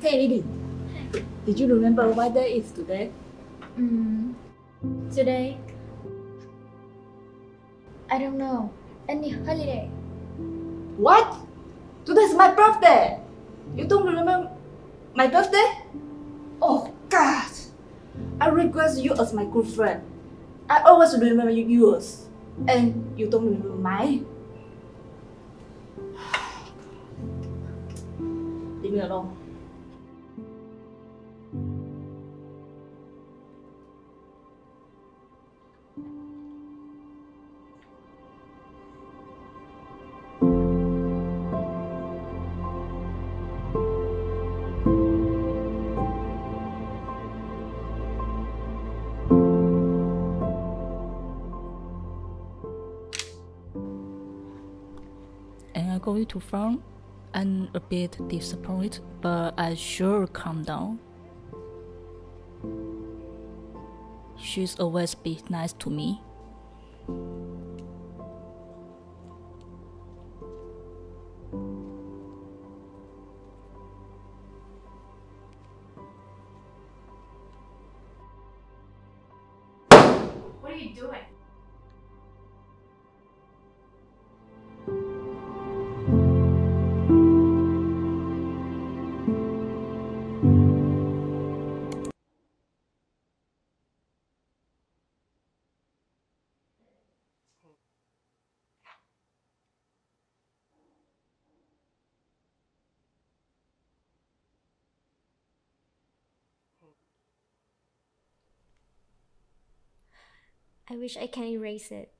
say anything. Did you remember what day is today? Mm, today, I don't know. Any holiday? What? Today's my birthday. You don't remember my birthday? Oh God! I request you as my good friend. I always remember yours, and you don't remember mine. Leave me alone. And I going to farm. I'm a bit disappointed, but I sure calm down. She's always be nice to me. What are you doing? I wish I can erase it.